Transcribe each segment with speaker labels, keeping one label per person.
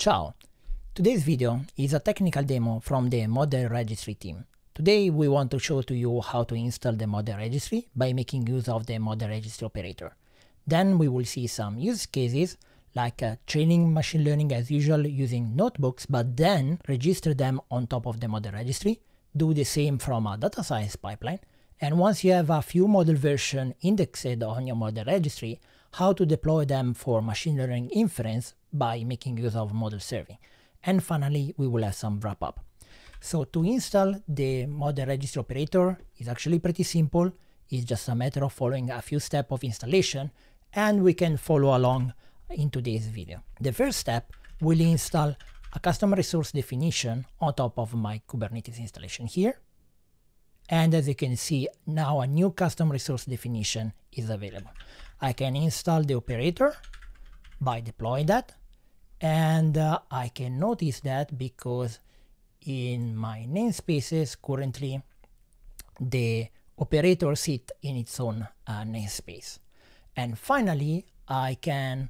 Speaker 1: Ciao! Today's video is a technical demo from the model registry team. Today we want to show to you how to install the model registry by making use of the model registry operator. Then we will see some use cases like uh, training machine learning as usual using notebooks but then register them on top of the model registry, do the same from a data science pipeline, and once you have a few model version indexed on your model registry, how to deploy them for machine learning inference by making use of model serving. And finally, we will have some wrap up. So to install the model registry operator is actually pretty simple. It's just a matter of following a few steps of installation and we can follow along in today's video. The first step will install a custom resource definition on top of my Kubernetes installation here. And as you can see, now a new custom resource definition is available. I can install the operator by deploying that and uh, I can notice that because in my namespaces currently the operator sit in its own uh, namespace. And finally I can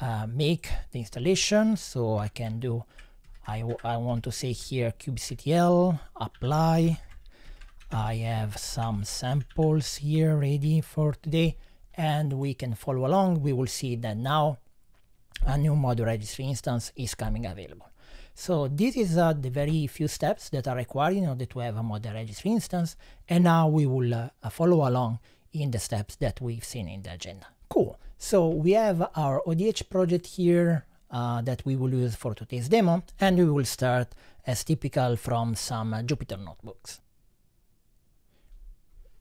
Speaker 1: uh, make the installation. So I can do I, I want to say here kubectl apply. I have some samples here ready for today and we can follow along we will see that now a new model registry instance is coming available. So this is uh, the very few steps that are required in order to have a model registry instance, and now we will uh, follow along in the steps that we've seen in the agenda. Cool. So we have our ODH project here uh, that we will use for today's demo, and we will start as typical from some Jupyter notebooks.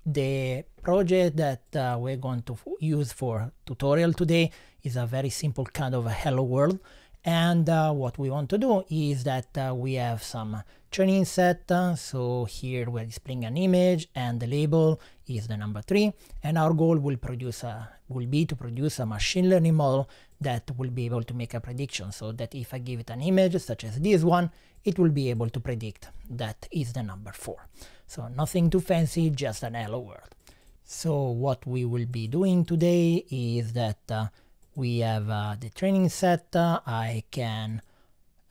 Speaker 1: The project that uh, we're going to use for tutorial today is a very simple kind of a hello world. And uh, what we want to do is that uh, we have some training set. Uh, so here we're displaying an image and the label is the number three. And our goal will produce a, will be to produce a machine learning model that will be able to make a prediction. So that if I give it an image such as this one, it will be able to predict that is the number four. So nothing too fancy, just an hello world. So what we will be doing today is that uh, we have uh, the training set. Uh, I can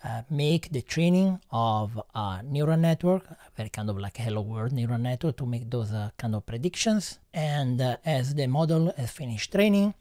Speaker 1: uh, make the training of a neural network, very kind of like hello world neural network to make those uh, kind of predictions. And uh, as the model has finished training,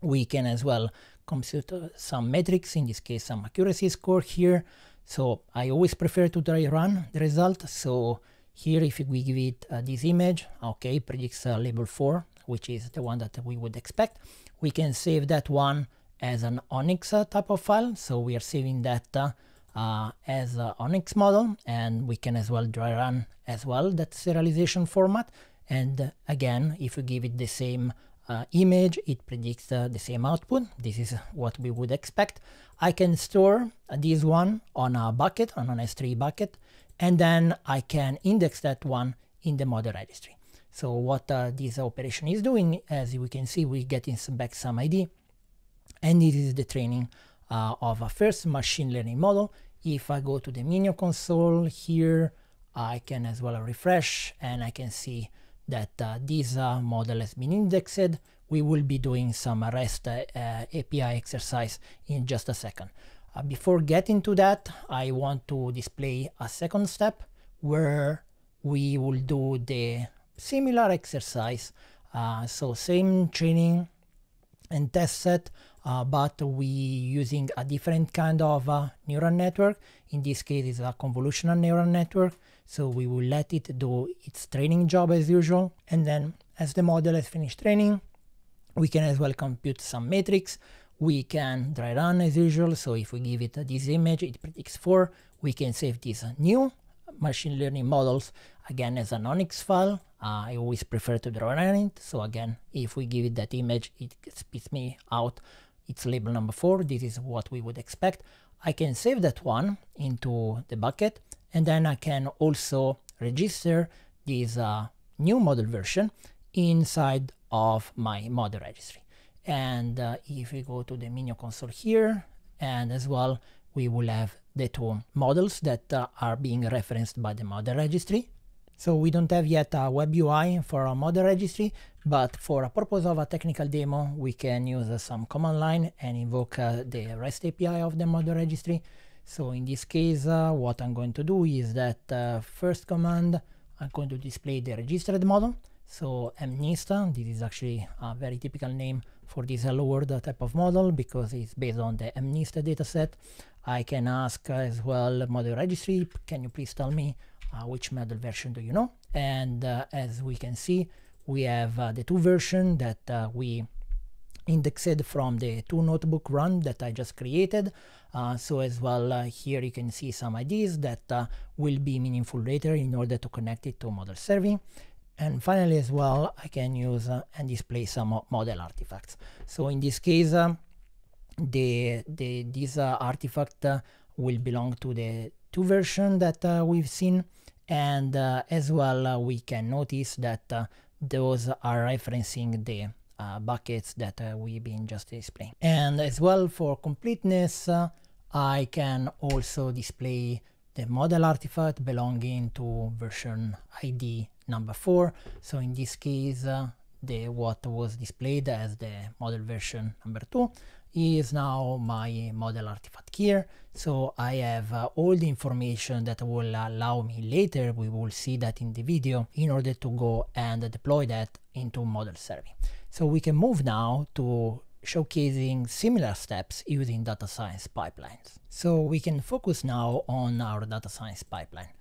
Speaker 1: we can as well compute some metrics, in this case some accuracy score here. So I always prefer to try run the result. So here if we give it this image, okay, predicts label 4, which is the one that we would expect we can save that one as an ONNX uh, type of file. So we are saving that uh, uh, as an ONNX model and we can as well dry run as well that serialization format. And uh, again, if we give it the same uh, image, it predicts uh, the same output. This is what we would expect. I can store this one on a bucket, on an S3 bucket, and then I can index that one in the model registry. So what uh, this operation is doing, as we can see, we get some back some ID, and this is the training uh, of a first machine learning model. If I go to the Minio console here, I can as well refresh, and I can see that uh, this uh, model has been indexed. We will be doing some REST uh, API exercise in just a second. Uh, before getting to that, I want to display a second step where we will do the similar exercise. Uh, so same training and test set, uh, but we using a different kind of uh, neural network. In this case, it's a convolutional neural network. So we will let it do its training job as usual. And then as the model has finished training, we can as well compute some metrics. We can dry run as usual. So if we give it this image, it predicts 4. We can save this new machine learning models again as an ONNX file uh, I always prefer to draw on it. So again, if we give it that image, it spits me out its label number four. This is what we would expect. I can save that one into the bucket and then I can also register this uh, new model version inside of my model registry. And uh, if we go to the Minio console here, and as well, we will have the two models that uh, are being referenced by the model registry So we don't have yet a web UI for our model registry, but for a purpose of a technical demo, we can use some command line and invoke uh, the REST API of the model registry. So in this case, uh, what I'm going to do is that uh, first command, I'm going to display the registered model. So MNIST, this is actually a very typical name for this hello world type of model because it's based on the MNIST dataset. I can ask as well model registry, can you please tell me which model version do you know? And uh, as we can see, we have uh, the two version that uh, we indexed from the two notebook run that I just created. Uh, so as well uh, here you can see some ideas that uh, will be meaningful later in order to connect it to model serving. And finally as well I can use uh, and display some model artifacts. So in this case the, the this artifact will belong to the two version that we've seen and as well we can notice that those are referencing the uh, buckets that uh, we've been just displaying. And as well for completeness, uh, I can also display the model artifact belonging to version ID number 4. So in this case, uh, the what was displayed as the model version number 2 is now my model artifact here. So I have uh, all the information that will allow me later, we will see that in the video, in order to go and deploy that into model serving. So we can move now to showcasing similar steps using data science pipelines. So we can focus now on our data science pipeline.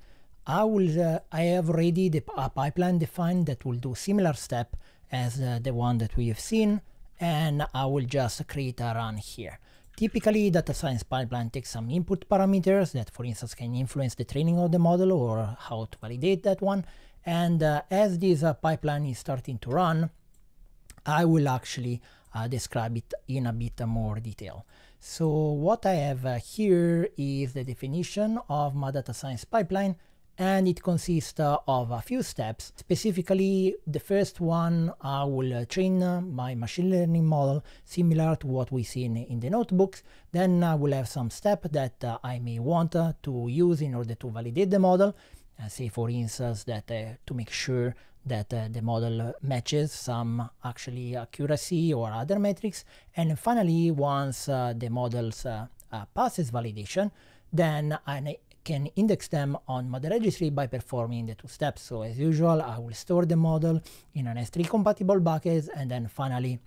Speaker 1: I will uh, I have already the, a pipeline defined that will do similar step as uh, the one that we have seen and I will just create a run here. Typically, data science pipeline takes some input parameters that, for instance, can influence the training of the model or how to validate that one. And uh, as this uh, pipeline is starting to run, I will actually uh, describe it in a bit more detail. So what I have uh, here is the definition of my data science pipeline and it consists uh, of a few steps. Specifically, the first one, I will uh, train uh, my machine learning model similar to what we see in, in the notebooks. Then I will have some step that uh, I may want uh, to use in order to validate the model. Uh, say, for instance, that to make sure that the model matches some actually accuracy or other metrics. And finally, once the models passes validation, then I can index them on model registry by performing the two steps. So as usual, I will store the model in an S3 compatible bucket and then finally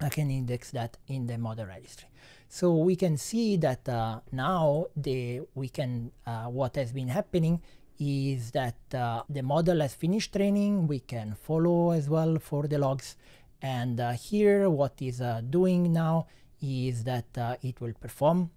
Speaker 1: I can index that in the model registry. So we can see that uh, now the we can uh, what has been happening is that uh, the model has finished training. We can follow as well for the logs. And uh, here what is uh, doing now is that uh, it will perform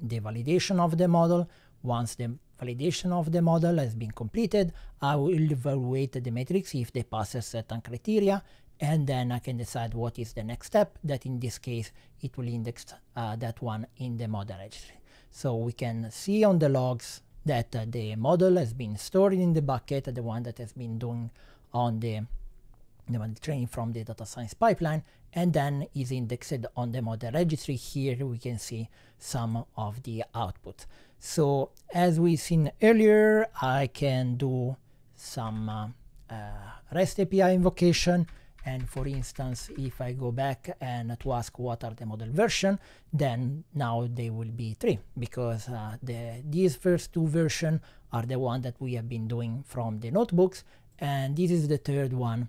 Speaker 1: the validation of the model once the validation of the model has been completed, I will evaluate the metrics if they pass a certain criteria, and then I can decide what is the next step, that in this case, it will index uh, that one in the model registry. So we can see on the logs that uh, the model has been stored in the bucket, the one that has been doing on the the training from the data science pipeline and then is indexed on the model registry. Here we can see some of the output. So as we seen earlier, I can do some uh, uh, REST API invocation. And for instance, if I go back and to ask what are the model version, then now they will be three because uh, the these first two version are the one that we have been doing from the notebooks. And this is the third one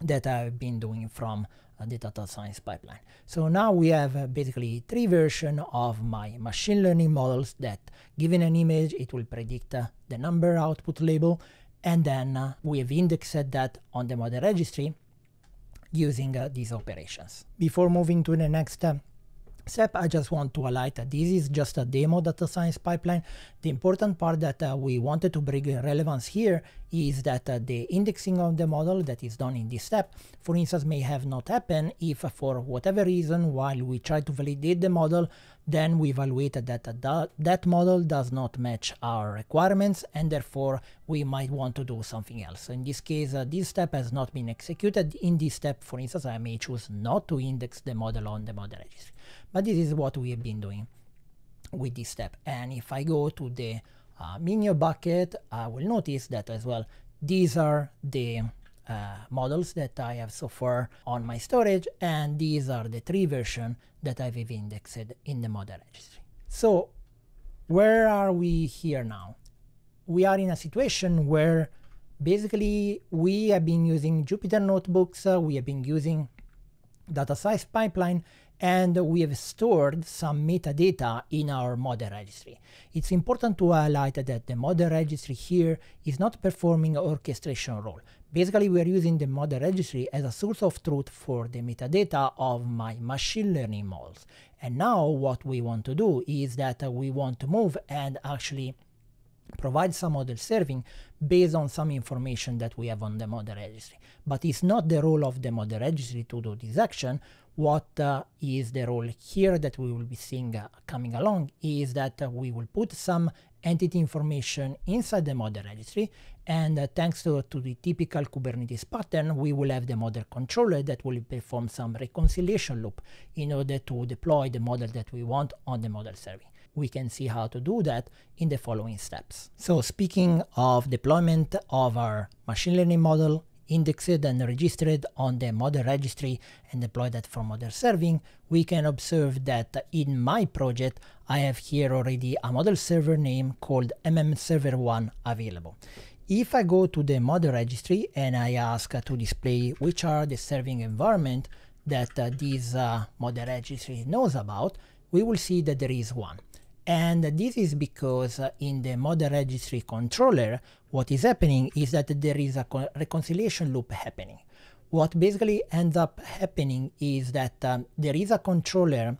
Speaker 1: that I've been doing from uh, the data science pipeline. So now we have uh, basically three versions of my machine learning models that given an image, it will predict uh, the number output label. And then we have indexed that on the model registry using these operations. Before moving to the next step, step, I just want to highlight that this is just a demo data science pipeline. The important part that uh, we wanted to bring relevance here is that uh, the indexing of the model that is done in this step, for instance, may have not happened if uh, for whatever reason while we try to validate the model, then we evaluated that uh, that model does not match our requirements and therefore we might want to do something else. So in this case, uh, this step has not been executed. In this step, for instance, I may choose not to index the model on the model registry. But this is what we have been doing with this step. And if I go to the uh, bucket, I will notice that as well, these are the uh, models that I have so far on my storage, and these are the three versions that I've indexed in the model registry. So where are we here now? We are in a situation where basically we have been using Jupyter notebooks, uh, we have been using data science pipeline, and we have stored some metadata in our model registry. It's important to highlight that the model registry here is not performing orchestration role. Basically, we are using the model registry as a source of truth for the metadata of my machine learning models. And now what we want to do is that we want to move and actually provide some model serving based on some information that we have on the model registry. But it's not the role of the model registry to do this action. What uh, is the role here that we will be seeing uh, coming along is that uh, we will put some entity information inside the model registry and uh, thanks to, to the typical Kubernetes pattern we will have the model controller that will perform some reconciliation loop in order to deploy the model that we want on the model serving we can see how to do that in the following steps. So speaking of deployment of our machine learning model, indexed and registered on the model registry and deploy that for model serving, we can observe that in my project, I have here already a model server name called mmserver1 available. If I go to the model registry and I ask to display which are the serving environment that uh, this uh, model registry knows about, we will see that there is one. And this is because uh, in the model registry controller, what is happening is that there is a reconciliation loop happening. What basically ends up happening is that um, there is a controller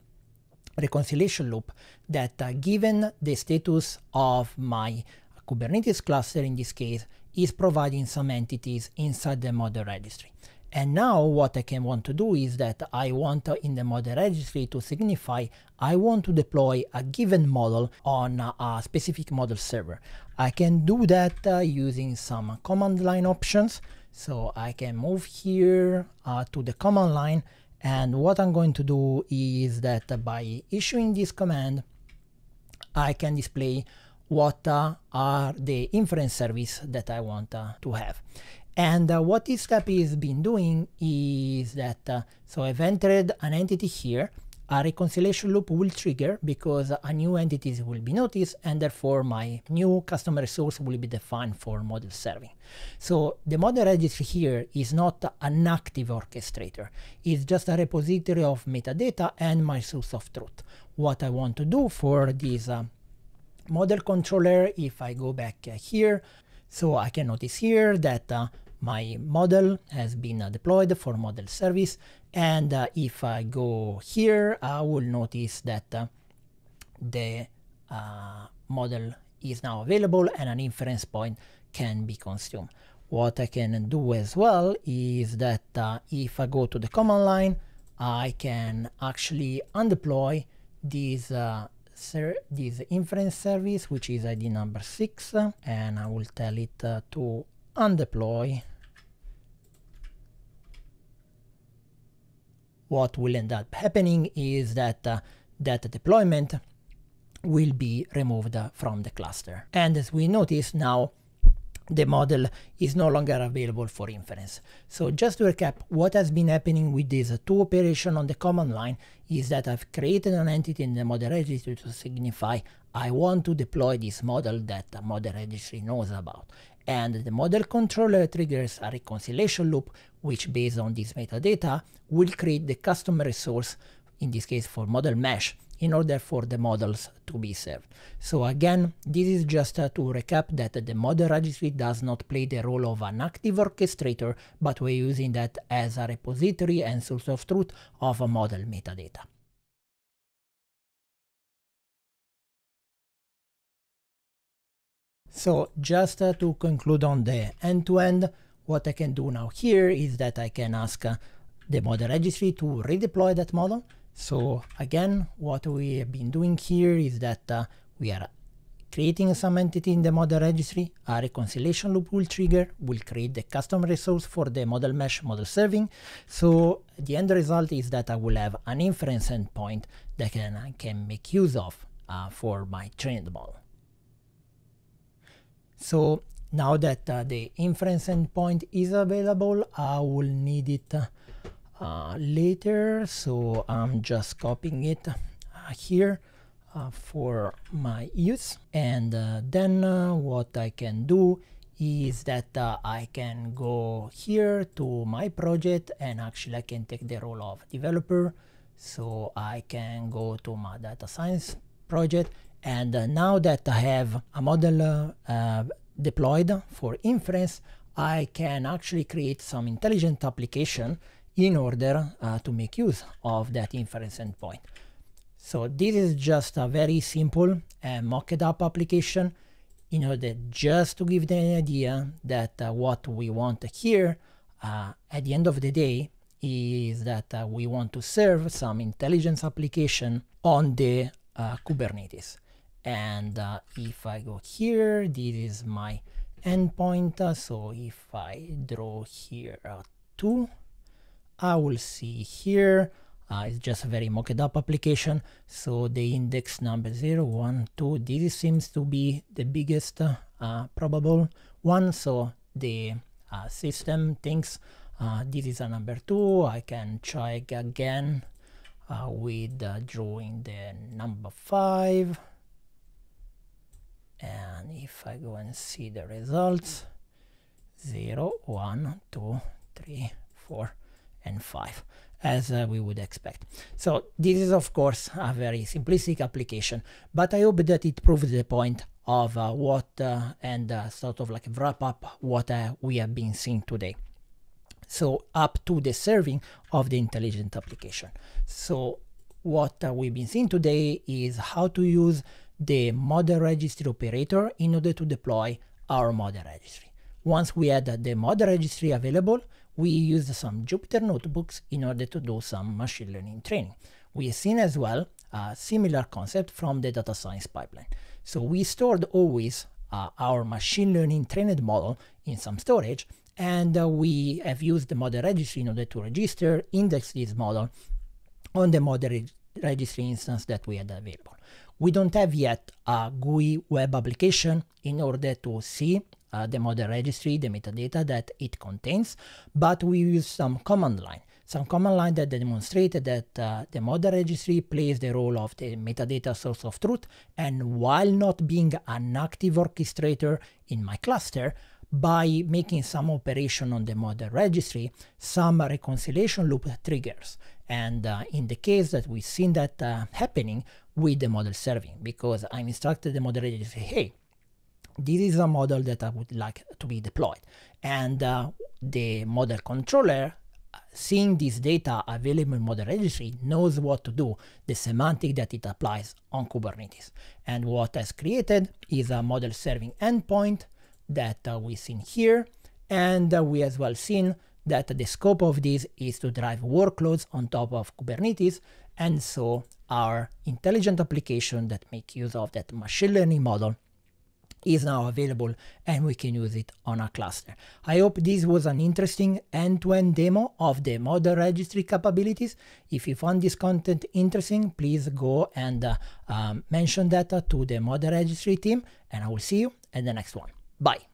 Speaker 1: reconciliation loop that uh, given the status of my Kubernetes cluster in this case, is providing some entities inside the model registry. And now what I can want to do is that I want in the model registry to signify I want to deploy a given model on a specific model server. I can do that uh, using some command line options. So I can move here uh, to the command line and what I'm going to do is that by issuing this command I can display what uh, are the inference service that I want uh, to have. And uh, what this step is been doing is that, uh, so I've entered an entity here, a reconciliation loop will trigger because a new entity will be noticed and therefore my new customer resource will be defined for model serving. So the model registry here is not an active orchestrator, it's just a repository of metadata and my source of truth. What I want to do for this uh, model controller, if I go back uh, here, so I can notice here that uh, my model has been uh, deployed for model service and uh, if I go here I will notice that uh, the uh, model is now available and an inference point can be consumed. What I can do as well is that uh, if I go to the command line I can actually undeploy this uh, this inference service which is ID number 6 and I will tell it to undeploy what will end up happening is that uh, that deployment will be removed from the cluster. And as we notice now, the model is no longer available for inference. So just to recap, what has been happening with these two operations on the command line is that I've created an entity in the model registry to signify I want to deploy this model that the model registry knows about and the model controller triggers a reconciliation loop which based on this metadata will create the custom resource in this case for model mesh in order for the models to be served. So again, this is just uh, to recap that the model registry does not play the role of an active orchestrator, but we're using that as a repository and source of truth of a model metadata. So just uh, to conclude on the end-to-end, -end, what I can do now here is that I can ask uh, the model registry to redeploy that model. So again, what we have been doing here is that uh, we are creating some entity in the model registry, a reconciliation loop will trigger, will create the custom resource for the model mesh model serving. So the end result is that I will have an inference endpoint that can, I can make use of uh, for my trained model. So now that uh, the inference endpoint is available, I will need it uh, later. So I'm just copying it uh, here uh, for my use. And uh, then uh, what I can do is that I can go here to my project and actually I can take the role of developer. So I can go to my data science project and uh, now that I have a model uh, uh, deployed for inference, I can actually create some intelligent application in order uh, to make use of that inference endpoint. So this is just a very simple uh, mocked up application in order just to give the idea that uh, what we want here at the end of the day is that we want to serve some intelligence application on the Kubernetes and uh, if I go here this is my endpoint. Uh, so if I draw here a 2 I will see here uh, it's just a very mocked up application. So the index number 0 1 2 this seems to be the biggest uh, probable one. So the uh, system thinks uh, this is a number 2 I can check again with drawing the number 5 and if I go and see the results 0 1 2 3 4 and 5 as uh, we would expect. So this is of course a very simplistic application but I hope that it proves the point of uh, what uh, and uh, sort of like wrap up what uh, we have been seeing today. So up to the serving of the intelligent application. So what uh, we've been seeing today is how to use the model registry operator in order to deploy our model registry. Once we had the model registry available, we used some Jupyter notebooks in order to do some machine learning training. We have seen as well a similar concept from the data science pipeline. So we stored always uh, our machine learning trained model in some storage, and uh, we have used the model registry in order to register, index this model on the model reg registry instance that we had available. We don't have yet a GUI web application in order to see uh, the model registry, the metadata that it contains, but we use some command line. Some command line that demonstrated that uh, the model registry plays the role of the metadata source of truth, and while not being an active orchestrator in my cluster, by making some operation on the model registry, some reconciliation loop triggers. And uh, in the case that we've seen that uh, happening with the model serving, because I instructed the model registry, hey, this is a model that I would like to be deployed. And uh, the model controller seeing this data available in model registry knows what to do, the semantic that it applies on Kubernetes. And what has created is a model serving endpoint that uh, we've seen here. And uh, we as well seen that the scope of this is to drive workloads on top of Kubernetes. And so our intelligent application that make use of that machine learning model is now available and we can use it on a cluster. I hope this was an interesting end-to-end -end demo of the model registry capabilities. If you found this content interesting, please go and uh, um, mention that to the model registry team and I will see you in the next one. Bye.